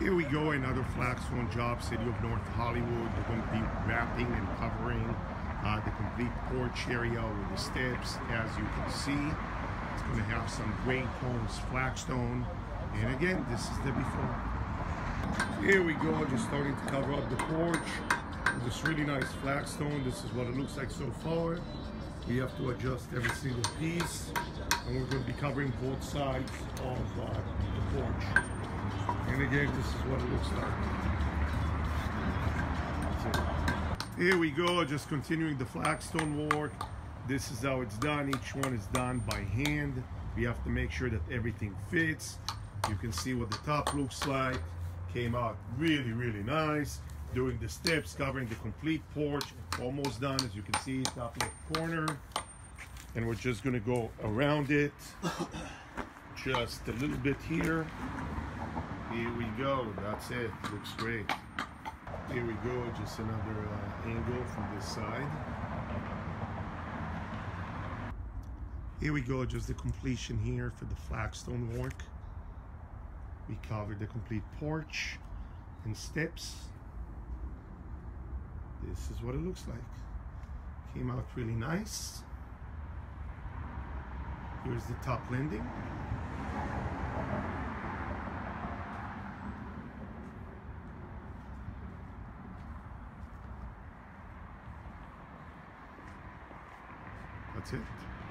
Here we go, another flagstone job, City of North Hollywood. We're going to be wrapping and covering uh, the complete porch area with the steps. As you can see, it's going to have some great tones flagstone. And again, this is the before. Here we go, just starting to cover up the porch. With this really nice flagstone. This is what it looks like so far. We have to adjust every single piece. And we're going to be covering both sides of uh. And again, this is what it looks like. Here we go, just continuing the flagstone work. This is how it's done. Each one is done by hand. We have to make sure that everything fits. You can see what the top looks like. Came out really, really nice. Doing the steps, covering the complete porch. Almost done, as you can see, top left corner. And we're just gonna go around it. Just a little bit here. Here we go. That's it. Looks great. Here we go. Just another uh, angle from this side. Here we go. Just the completion here for the flagstone work. We covered the complete porch and steps. This is what it looks like. Came out really nice. Here's the top landing. That's it.